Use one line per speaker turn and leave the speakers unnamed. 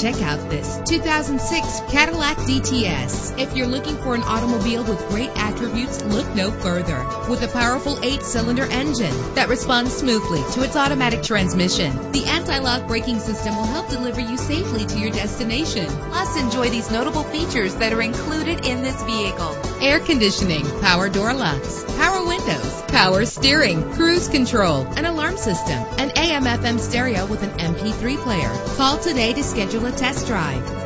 Check out this 2006 Cadillac DTS. If you're looking for an automobile with great attributes, look no further. With a powerful eight-cylinder engine that responds smoothly to its automatic transmission, the anti-lock braking system will help deliver you safely to your destination. Plus, enjoy these notable features that are included in this vehicle. Air conditioning, power door locks, power windows, power steering, cruise control, an alarm system, an AM FM stereo with an MP3 player. Call today to schedule a test drive.